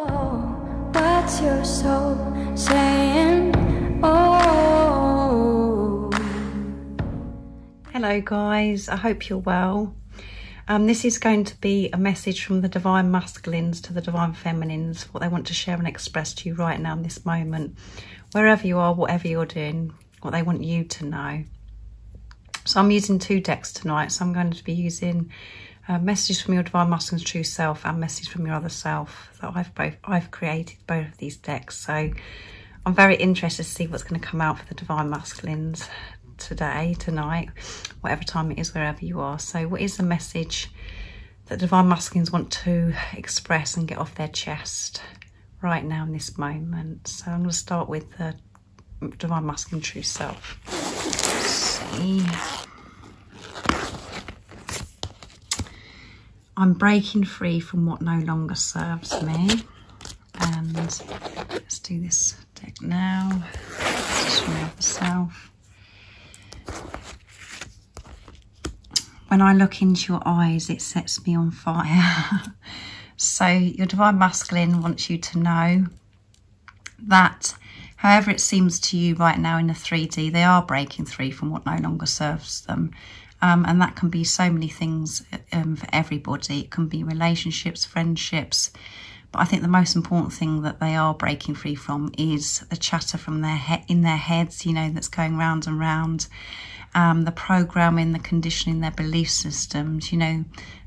What's your soul saying? Oh. Hello, guys. I hope you're well. Um, this is going to be a message from the Divine Masculines to the Divine Feminines, what they want to share and express to you right now in this moment, wherever you are, whatever you're doing, what they want you to know. So I'm using two decks tonight. So I'm going to be using uh, messages from your divine masculine's true self and message from your other self that I've both I've created both of these decks. So I'm very interested to see what's going to come out for the divine masculines today, tonight, whatever time it is, wherever you are. So what is the message that divine masculines want to express and get off their chest right now in this moment? So I'm going to start with the divine masculine true self. Let's see. I'm breaking free from what no longer serves me. And let's do this deck now. Self. When I look into your eyes, it sets me on fire. so your divine masculine wants you to know that however it seems to you right now in the 3D, they are breaking free from what no longer serves them. Um, and that can be so many things um, for everybody. It can be relationships, friendships. But I think the most important thing that they are breaking free from is the chatter from their he- in their heads, you know, that's going round and round. Um, the programming, the conditioning, their belief systems, you know,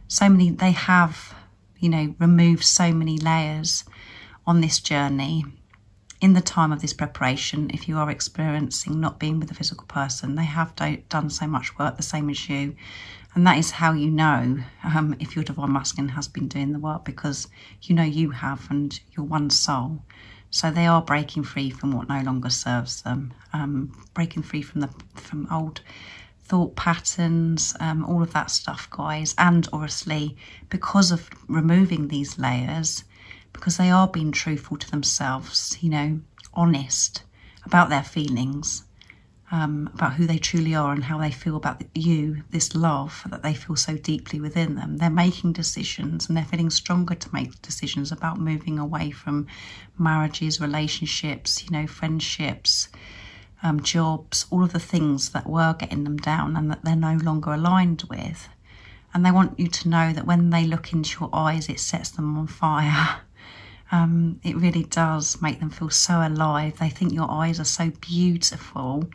so many, they have, you know, removed so many layers on this journey in the time of this preparation, if you are experiencing not being with a physical person, they have do, done so much work the same as you. And that is how you know um, if your divine masculine has been doing the work because you know you have and you're one soul. So they are breaking free from what no longer serves them, um, breaking free from the from old thought patterns, um, all of that stuff, guys. And obviously, because of removing these layers, because they are being truthful to themselves, you know, honest about their feelings, um, about who they truly are and how they feel about you, this love that they feel so deeply within them. They're making decisions and they're feeling stronger to make decisions about moving away from marriages, relationships, you know, friendships, um, jobs, all of the things that were getting them down and that they're no longer aligned with. And they want you to know that when they look into your eyes, it sets them on fire. Um, it really does make them feel so alive. They think your eyes are so beautiful.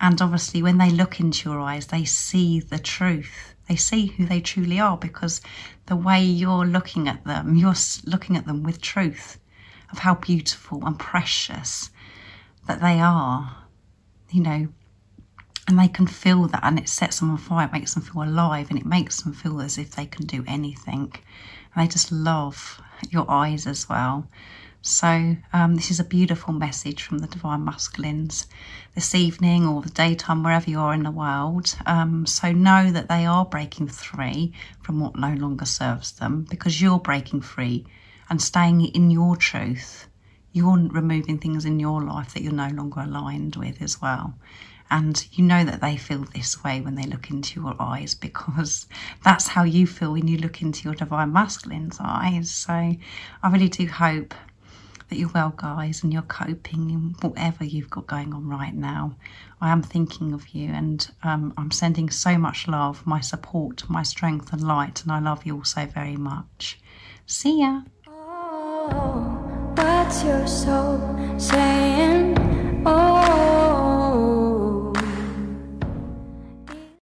And obviously, when they look into your eyes, they see the truth. They see who they truly are because the way you're looking at them, you're looking at them with truth of how beautiful and precious that they are. You know, and they can feel that and it sets them on fire it makes them feel alive and it makes them feel as if they can do anything and they just love your eyes as well. So um, this is a beautiful message from the divine masculines this evening or the daytime wherever you are in the world. Um, so know that they are breaking free from what no longer serves them because you're breaking free and staying in your truth. You're removing things in your life that you're no longer aligned with as well and you know that they feel this way when they look into your eyes because that's how you feel when you look into your divine masculine's eyes. So I really do hope that you're well, guys, and you're coping in whatever you've got going on right now. I am thinking of you and um, I'm sending so much love, my support, my strength and light, and I love you all so very much. See ya. Oh, what's your soul saying?